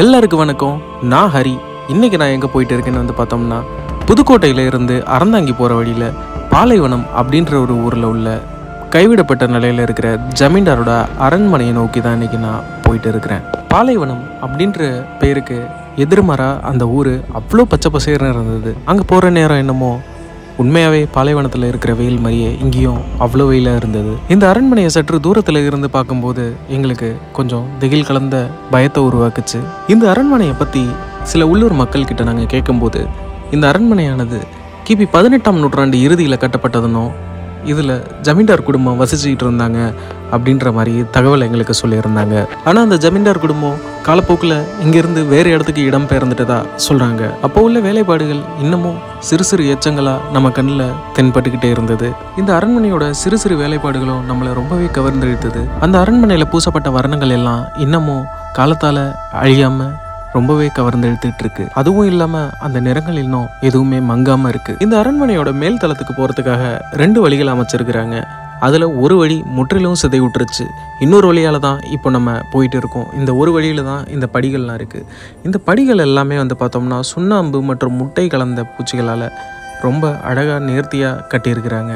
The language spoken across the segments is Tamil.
எல்லாருக்கும் வணக்கம். நான் ஹரி. இன்னைக்கு நான் எங்கே போயிட்டு இருக்கேன்னு வந்து பார்த்தோம்னா புதுக்கோட்டையில இருந்து அறந்தாங்கி போகிற வழியில் பாலைவனம் அப்படின்ற ஒரு ஊரில் உள்ள கைவிடப்பட்ட நிலையில் இருக்கிற ஜமீன்தாரோட அரண்மனையை நோக்கி தான் இன்னைக்கு நான் போயிட்டு இருக்கிறேன் பாலைவனம் அப்படின்ற பேருக்கு எதிர்மாறா அந்த ஊர் அவ்வளோ பச்சை பசேர்னு இருந்தது. அங்கே போகிற நேரம் என்னமோ உண்மையாகவே பாலைவனத்தில் இருக்கிற வெயில் மாதிரியே இங்கேயும் அவ்வளோ வெயிலாக இருந்தது. இந்த அரண்மனையை சற்று தூரத்தில் இருந்து பார்க்கும்போது எங்களுக்கு கொஞ்சம் திகில் கலந்த பயத்தை உருவாக்குச்சு. இந்த அரண்மனையை பற்றி சில உள்ளூர் மக்கள்கிட்ட நாங்கள் கேட்கும்போது இந்த அரண்மனையானது கிபி பதினெட்டாம் நூற்றாண்டு இறுதியில் கட்டப்பட்டதுன்னும் இதில் ஜமீன்தார் குடும்பம் வசிச்சுக்கிட்டு இருந்தாங்க. அப்படின்ற மாதிரி தகவல் எங்களுக்கு சொல்லியிருந்தாங்க. ஆனால் அந்த ஜமீன்தார் குடும்பம் காலப்போக்கில் இங்கேருந்து வேறு இடத்துக்கு இடம் பெயர்ந்துட்டதா சொல்கிறாங்க அப்போ உள்ள வேலைப்பாடுகள் இன்னமும் சிறு சிறு எச்சங்களாக நம்ம கண்ணில் தென்பட்டுக்கிட்டே இருந்தது. இந்த அரண்மனையோட சிறு சிறு வேலைப்பாடுகளும் நம்மளை ரொம்பவே கவர்ந்தெழுத்தது. அந்த அரண்மனையில் பூசப்பட்ட வர்ணங்கள் எல்லாம் இன்னமும் காலத்தால் அழியாமல் ரொம்பவே கவர்ந்தெழுத்துட்டு இருக்கு அதுவும் இல்லாம அந்த நிறங்கள் இன்னும் எதுவுமே மங்காம இருக்கு. இந்த அரண்மனையோட மேல் தளத்துக்கு போறதுக்காக ரெண்டு வழிகள் அமைச்சிருக்கிறாங்க. அதில் ஒரு வழி முற்றிலும் சிதை விட்டுருச்சு இன்னொரு வழியால் தான் இப்போ நம்ம போயிட்டு இருக்கோம் இந்த ஒரு வழியில் தான் இந்த படிகள்லாம் இருக்குது இந்த படிகள் எல்லாமே வந்து பார்த்தோம்னா சுண்ணாம்பு மற்றும் முட்டை கலந்த பூச்சிகளால் ரொம்ப அழகாக நேர்த்தியாக கட்டியிருக்கிறாங்க.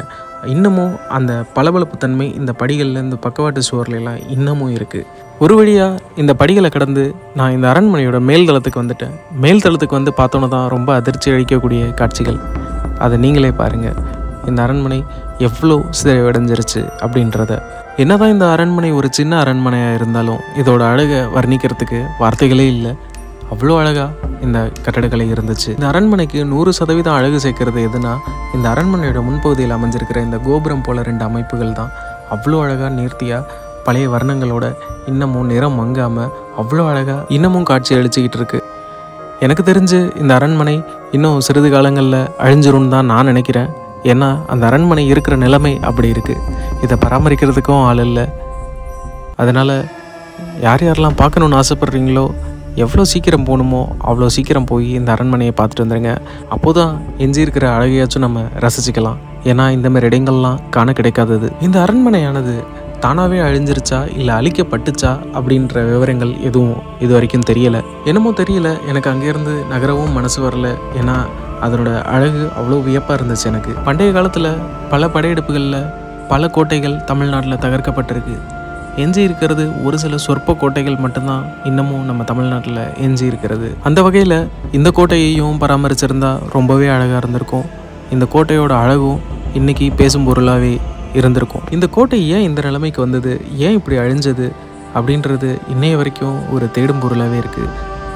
இன்னமும் அந்த பளபளப்பு தன்மை இந்த படிகளில் இந்த பக்கவாட்டு சுவர்ல எல்லாம் இன்னமும் இருக்குது ஒரு வழியாக இந்த படிகளை கடந்து நான் இந்த அரண்மனையோட மேல் தளத்துக்கு வந்துட்டேன். மேல் தளத்துக்கு வந்து பார்த்தோன்னு தான் ரொம்ப அதிர்ச்சி அளிக்கக்கூடிய காட்சிகள். அதை நீங்களே பாருங்கள் இந்த அரண்மனை எவ்வளோ சிதைவடைஞ்சிருச்சு அப்படின்றத. என்னதான் இந்த அரண்மனை ஒரு சின்ன அரண்மனையாக இருந்தாலும் இதோட அழகை வர்ணிக்கிறதுக்கு வார்த்தைகளே இல்லை. அவ்வளோ அழகாக இந்த கட்டடக்கலை இருந்துச்சு. இந்த அரண்மனைக்கு நூறு சதவீதம் அழகு சேர்க்கறது எதுனா இந்த அரண்மனையோட முன்பகுதியில் அமைஞ்சிருக்கிற இந்த கோபுரம் போல ரெண்டு அமைப்புகள் தான். அவ்வளோ அழகாக நேர்த்தியாக பழைய வர்ணங்களோட இன்னமும் நிறம் மங்காமல் அவ்வளோ அழகாக இன்னமும் காட்சி அளிச்சுக்கிட்டு இருக்கு. எனக்கு தெரிஞ்சு இந்த அரண்மனை இன்னும் சிறிது காலங்களில் அழிஞ்சிரும்னு தான் நான் நினைக்கிறேன். ஏன்னா அந்த அரண்மனை இருக்கிற நிலைமை அப்படி இருக்குது இதை பராமரிக்கிறதுக்கும் ஆள் இல்லை. அதனால் யார் யாரெல்லாம் பார்க்கணுன்னு ஆசைப்பட்றீங்களோ எவ்வளோ சீக்கிரம் போகணுமோ அவ்வளோ சீக்கிரம் போய் இந்த அரண்மனையை பார்த்துட்டு வந்துடுங்க அப்போது தான் எஞ்சி இருக்கிற அழகையாச்சும் நம்ம ரசிச்சுக்கலாம். ஏன்னா இந்தமாரி இடங்கள்லாம் காண கிடைக்காதது. இந்த அரண்மனையானது தானாகவே அழிஞ்சிருச்சா இல்லை அழிக்கப்பட்டுச்சா அப்படின்ற விவரங்கள் எதுவும் இது வரைக்கும் தெரியலை. என்னமோ தெரியல. எனக்கு அங்கேருந்து நகரவும் மனசு வரல. ஏன்னா அதனோட அழகு அவ்வளோ வியப்பாக இருந்துச்சு எனக்கு. பண்டைய காலத்தில் பல படையெடுப்புகளில் பல கோட்டைகள் தமிழ்நாட்டில் தகர்க்கப்பட்டிருக்கு. எஞ்சி இருக்கிறது ஒரு சில சொற்ப கோட்டைகள் மட்டும்தான் இன்னமும் நம்ம தமிழ்நாட்டில் எஞ்சி இருக்கிறது. அந்த வகையில் இந்த கோட்டையையும் பராமரிச்சிருந்தா ரொம்பவே அழகாக இருந்திருக்கும். இந்த கோட்டையோட அழகும் இன்றைக்கி பேசும் பொருளாகவே இருந்திருக்கும். இந்த கோட்டை ஏன் இந்த நிலைமைக்கு வந்தது? ஏன் இப்படி அழிஞ்சது? அப்படின்றது இன்னைய வரைக்கும் ஒரு தேடும் பொருளாகவே இருக்குது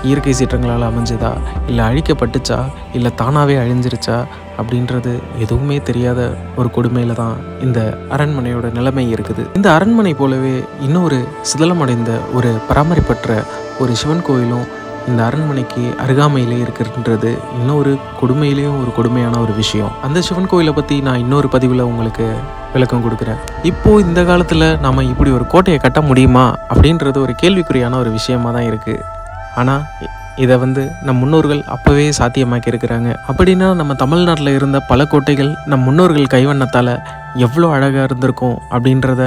இயற்கை சீற்றங்களால் அமைஞ்சதா? இல்லை அழிக்கப்பட்டுச்சா? இல்லை தானாகவே அழிஞ்சிருச்சா? அப்படின்றது எதுவுமே தெரியாத ஒரு கொடுமையில தான் இந்த அரண்மனையோட நிலைமை இருக்குது. இந்த அரண்மனை போலவே இன்னொரு சிதலமடைந்த ஒரு பராமரிப்பற்ற ஒரு சிவன் கோயிலும் இந்த அரண்மனைக்கு அருகாமையிலே இருக்கின்றது இன்னொரு கொடுமையிலேயும் ஒரு கொடுமையான ஒரு விஷயம். அந்த சிவன் கோயிலை பற்றி நான் இன்னொரு பதிவில் உங்களுக்கு விளக்கம் கொடுக்குறேன். இப்போது இந்த காலத்தில் நம்ம இப்படி ஒரு கோட்டையை கட்ட முடியுமா? அப்படின்றது ஒரு கேள்விக்குறியான ஒரு விஷயமா தான் இருக்குது ஆனால் இதை வந்து நம் முன்னோர்கள் அப்போவே சாத்தியமாக்கி இருக்கிறாங்க. அப்படின்னா நம்ம தமிழ்நாட்டில் இருந்த பல கோட்டைகள் நம் முன்னோர்கள் கைவண்ணத்தால் எவ்வளோ அழகாக இருந்திருக்கும் அப்படின்றத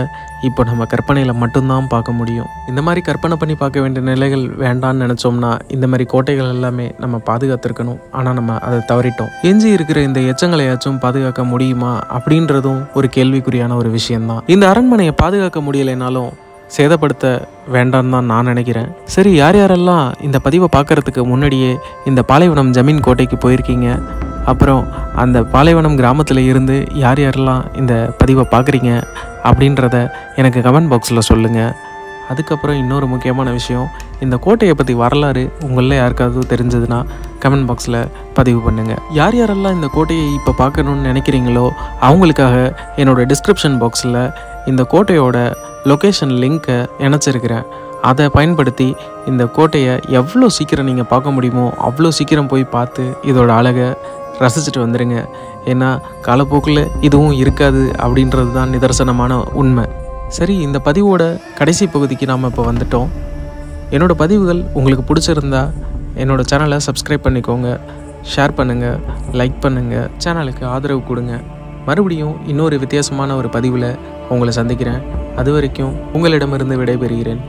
இப்போ நம்ம கற்பனையில் மட்டும்தான் பார்க்க முடியும். இந்த மாதிரி கற்பனை பண்ணி பார்க்க வேண்டிய நிலைகள் வேண்டான்னு நினச்சோம்னா இந்த மாதிரி கோட்டைகள் எல்லாமே நம்ம பாதுகாத்திருக்கணும். ஆனால் நம்ம அதை தவறிட்டோம். எஞ்சி இருக்கிற இந்த எச்சங்களையாச்சும் பாதுகாக்க முடியுமா அப்படின்றதும் ஒரு கேள்விக்குறியான ஒரு விஷயம்தான். இந்த அரண்மனையை பாதுகாக்க முடியலைனாலும் சேதப்படுத்த வேண்டாம் தான் நான் நினைக்கிறேன். சரி யார் யாரெல்லாம் இந்த பதிவை பார்க்கறதுக்கு முன்னாடியே இந்த பாலைவனம் ஜமீன் கோட்டைக்கு போயிருக்கீங்க? அப்புறம் அந்த பாலைவனம் கிராமத்தில் இருந்து யார் யாரெல்லாம் இந்த பதிவை பார்க்குறீங்க அப்படின்றத எனக்கு கமெண்ட் பாக்ஸில் சொல்லுங்கள் அதுக்கப்புறம் இன்னொரு முக்கியமான விஷயம் இந்த கோட்டையை பற்றி வரலாறு உங்களில் யாருக்காவது தெரிஞ்சதுன்னா கமெண்ட் பாக்ஸில் பதிவு பண்ணுங்கள் யார் யாரெல்லாம் இந்த கோட்டையை இப்போ பார்க்கணுன்னு நினைக்கிறீங்களோ அவங்களுக்காக என்னோடய டிஸ்கிரிப்ஷன் பாக்ஸில் இந்த கோட்டையோட லொக்கேஷன் லிங்க்கை இணைச்சிருக்கிறேன். அதை பயன்படுத்தி இந்த கோட்டையை எவ்வளோ சீக்கிரம் நீங்கள் பார்க்க முடியுமோ அவ்வளோ சீக்கிரம் போய் பார்த்து இதோட அழகை ரசிச்சுட்டு வந்துடுங்க ஏன்னா காலப்போக்கில் இதுவும் இருக்காது அப்படின்றது தான் நிதர்சனமான உண்மை. சரி இந்த பதிவோட கடைசி பகுதிக்கு நாம் இப்போ வந்துட்டோம். என்னோட பதிவுகள் உங்களுக்கு பிடிச்சிருந்தா என்னோட சேனலை சப்ஸ்கிரைப் பண்ணிக்கோங்க. ஷேர் பண்ணுங்கள் லைக் பண்ணுங்கள் சேனலுக்கு ஆதரவு கொடுங்க. மறுபடியும் இன்னொரு வித்தியாசமான ஒரு பதிவில் உங்களை சந்திக்கிறேன். அது வரைக்கும் உங்களிடமிருந்து விடைபெறுகிறேன்.